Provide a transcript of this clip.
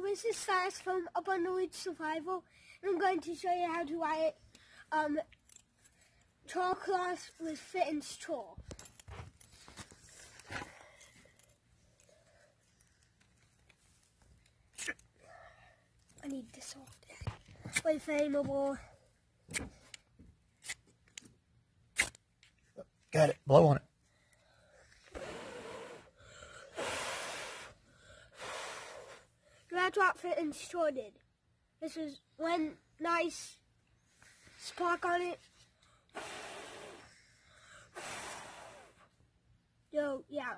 this is Silas from Ridge Survival, and I'm going to show you how to wire um, char cloth with fit and straw. I need this off. Wait, flammable. Got it. Blow on it. That's what and did. This is one nice spark on it. Yo, yeah.